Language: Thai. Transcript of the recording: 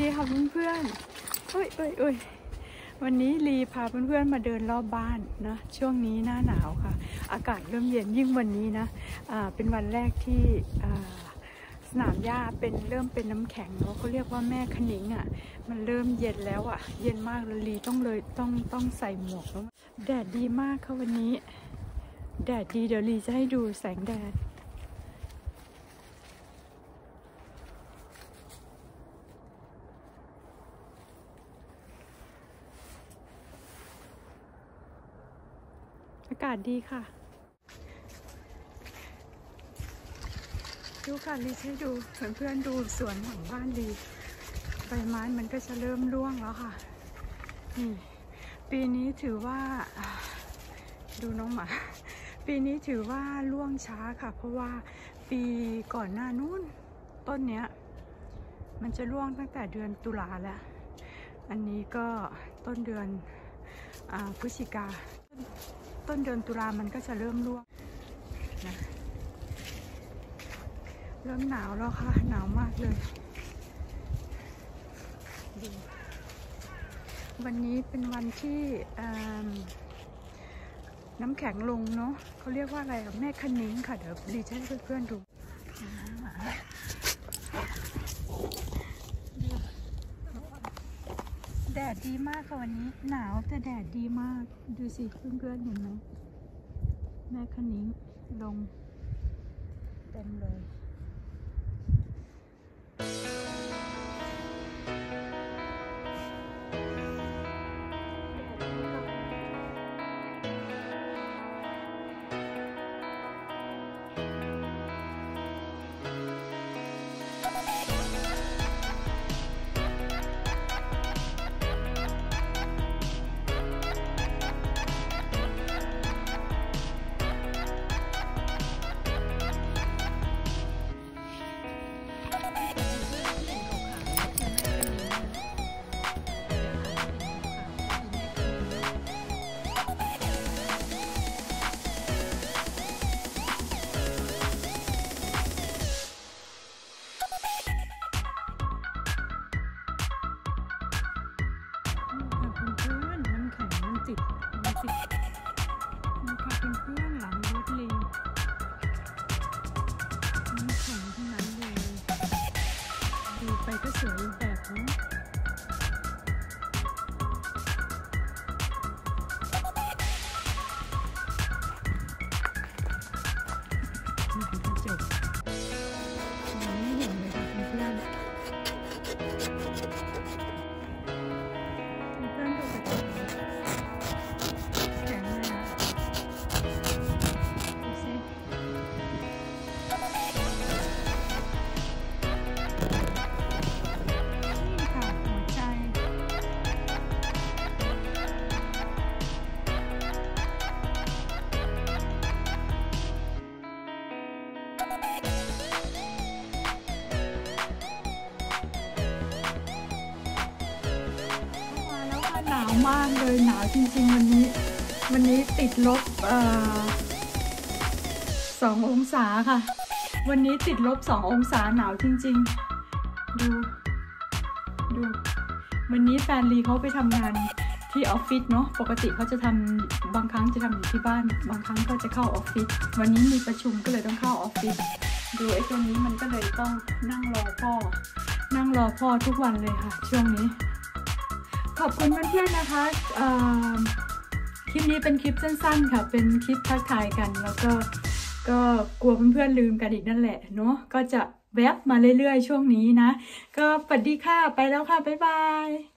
ดีค่ะเพื่อนๆเอ้ยเอ้ยเอ้ยวันนี้ลีพาเพื่อนๆมาเดินรอบบ้านนะช่วงนี้หน้าหนาวค่ะ อากาศเริ่มเย็นยิ่งวันนี้นะอ่าเป็นวันแรกที่อ่าสนามหญ้าเป็นเริ่มเป็นน้ำแข็งเนาะเขาเรียกว่าแม่ขนิงอะ่ะ มันเริ่มเย็นแล้วอะ่ะ เย็นมากเลยลีต้องเลยต้องต้องใส่หมวกแล้วแดดดีมากค่ะวันนี้ แดดดีเดี๋ยวลีจะให้ดูแสงแดดากาศดีค่ะ ดูค่ะลีให้ดูเพื่อนเพื่อนๆดูสวนหลังบ้านลีใบไม้มันก็จะเริ่มร่วงแล้วค่ะ นี่ ปีนี้ถือว่าดูน้องหมา ปีนี้ถือว่าร่วงช้าค่ะ เพราะว่าปีก่อนหน้านู้นต้นเนี้ย มันจะร่วงตั้งแต่เดือนตุลาแล้ว อันนี้ก็ต้นเดือนอพฤศจิกา ต้นเดือนตุลามันก็จะเริ่มร่วงนะเริ่มหนาวแล้วค่ะ หนาวมากเลยดูวันนี้เป็นวันที่น้ำแข็งลงเนาะเขาเรียกว่าอะไรอะแม่คันนิ้งค่ะ เดี๋ยวดีจะให้เพื่อนๆดู แดดดีมากค่ะวันนี้ หนาวแต่แดดดีมาก ดูสิเพื่อนๆเห็นไหมแม่คันนิ้งลง เต็มเลยนี่ แข็งมันติดมันติดนี่ค่ะเพื่อนหลังรถเลยน้ำแข็งทั้งนั้นเลย ดูไปก็สวยแบบเนาะนี่คือกระจกมองไม่เห็นเลยค่ะเพื่อนๆเพื่อนดูกระจก มากเลยหนาวจริงๆ วันนี้ วันนี้ติดลบเอ่อสององศาค่ะ วันนี้ติดลบสององศาหนาวจริงๆ ดู ดู วันนี้แฟนลีเขาไปทำงานที่ออฟฟิศเนาะปกติเขาจะทำบางครั้งจะทำอยู่ที่บ้าน บางครั้งก็จะเข้าออฟฟิศวันนี้มีประชุมก็เลยต้องเข้าออฟฟิศดูไอ้ตัวนี้มันก็เลยต้องนั่งรอพ่อ นั่งรอพ่อทุกวันเลยค่ะ ช่วงนี้ ขอบคุณเพื่อนๆนะคะคลิปนี้เป็นคลิปสั้นๆค่ะ เป็นคลิปทักทายกัน แล้วก็ก็กลัวเพื่อนๆลืมกันอีกนั่นแหละเนาะก็จะแวบมาเรื่อยๆ ช่วงนี้นะ ก็สวัสดีค่ะ ไปแล้วค่ะ บ๊ายบาย